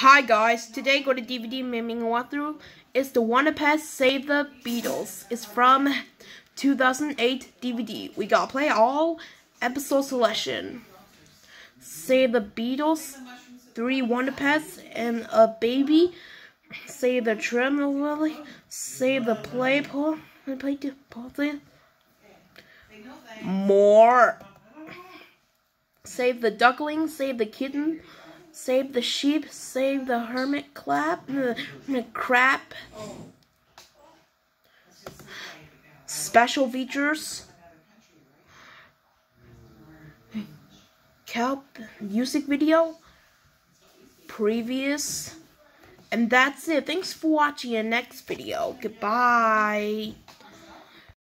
Hi guys, today go to DVD Miming walkthrough. It's the Wonder Pets Save the Beatles. It's from 2008 DVD. We gotta play all episode selection. Save the Beatles, three Wonder Pets, and a baby. Save the Tremolo, save the play pull, play to More. Save the duckling, save the kitten, Save the sheep, save the hermit clap, crab. Special features. Kelp music video. Previous. And that's it. Thanks for watching the next video. Goodbye.